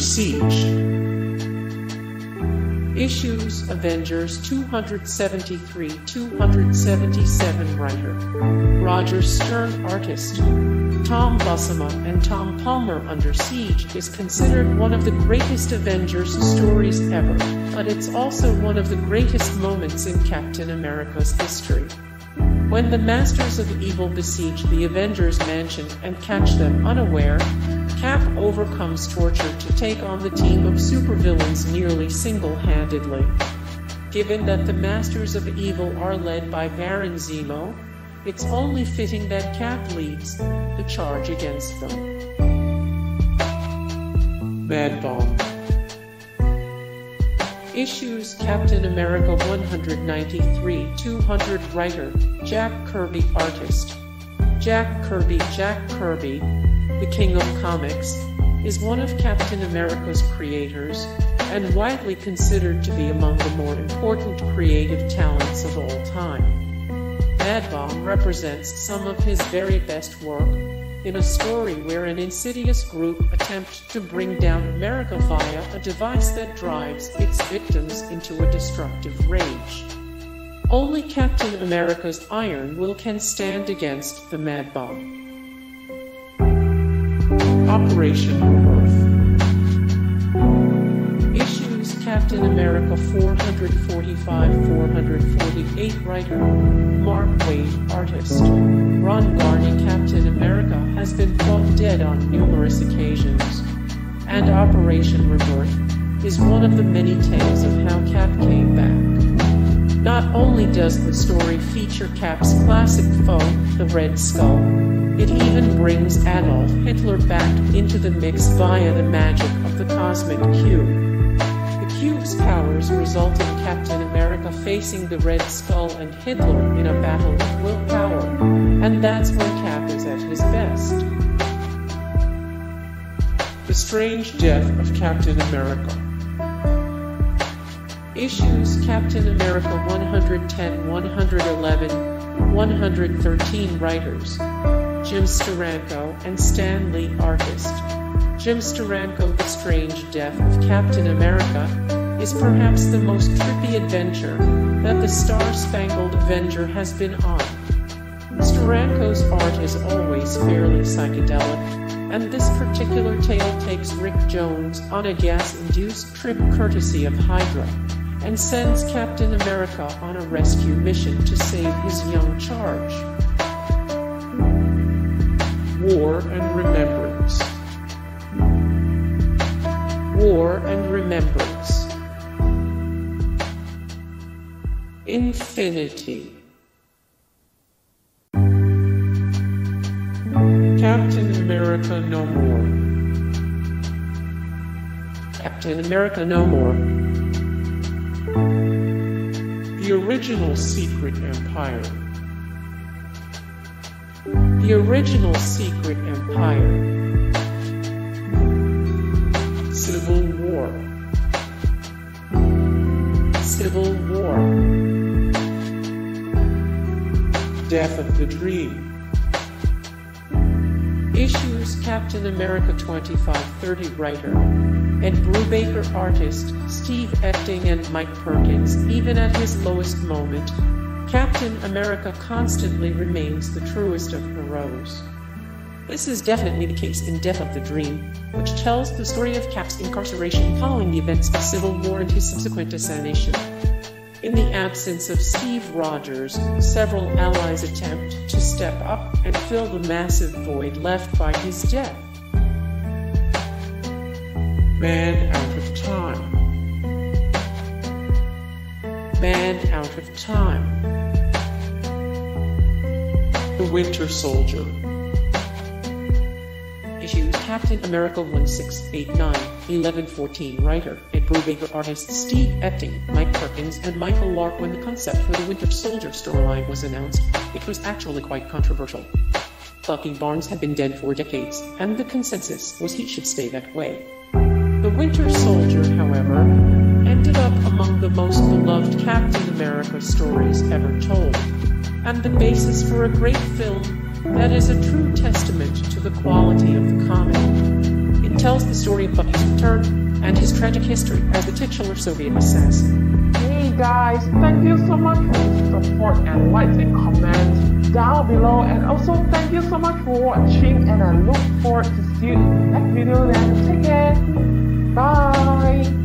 Siege. Issues Avengers 273 277 Writer Roger Stern Artist Tom Buscema and Tom Palmer Under Siege is considered one of the greatest Avengers stories ever, but it's also one of the greatest moments in Captain America's history. When the Masters of Evil besiege the Avengers mansion and catch them unaware, Cap overcomes torture to take on the team of supervillains nearly single-handedly. Given that the Masters of Evil are led by Baron Zemo, it's only fitting that Cap leads the charge against them. Mad Bomb Issues Captain America 193 200 Writer Jack Kirby Artist Jack Kirby Jack Kirby, the king of comics, is one of Captain America's creators and widely considered to be among the more important creative talents of all time. Mad Bomb represents some of his very best work in a story where an insidious group attempt to bring down America via a device that drives its victims into a destructive rage. Only Captain America's Iron Will can stand against the Mad Bomb. Operation Captain America 445-448 Writer Mark Waid Artist Ron Garney Captain America has been thought dead on numerous occasions, and Operation Rebirth is one of the many tales of how Cap came back. Not only does the story feature Cap's classic foe, the Red Skull, it even brings Adolf Hitler back into the mix via the magic of the Cosmic Cube. The powers result in Captain America facing the Red Skull and Hitler in a battle of willpower, and that's when Cap is at his best. The Strange Death of Captain America Issues Captain America 110, 111, 113 Writers Jim Steranko and Stan Lee Artist. Jim Steranko The Strange Death of Captain America is perhaps the most trippy adventure that the Star Spangled Avenger has been on. Steranko's art is always fairly psychedelic, and this particular tale takes Rick Jones on a gas-induced trip courtesy of Hydra and sends Captain America on a rescue mission to save his young charge. War and Remembrance Remembrance. Infinity. Captain America No More. Captain America No More. The Original Secret Empire. The Original Secret Empire Death of the Dream Issues Captain America 2530 writer Ed Brubaker artist Steve Epting and Mike Perkins even at his lowest moment Captain America constantly remains the truest of heroes. This is definitely the case in Death of the Dream, which tells the story of Cap's incarceration following the events of Civil War and his subsequent assassination. In the absence of Steve Rogers, several allies attempt to step up and fill the massive void left by his death. Man out of time. Man out of time. The Winter Soldier. Captain America 1689, 1114 writer Ed Brubaker artist Steve Epting, Mike Perkins, and Michael Lark when the concept for the Winter Soldier storyline was announced. It was actually quite controversial. Bucky Barnes had been dead for decades, and the consensus was he should stay that way. The Winter Soldier, however, ended up among the most beloved Captain America stories ever told and the basis for a great film that is a true testament to the quality of the comic. It tells the story of Bucky's return and his tragic history as the titular Soviet assassin. Hey guys, thank you so much for support and likes and comments down below and also thank you so much for watching and I look forward to see you in the next video then take care. Bye.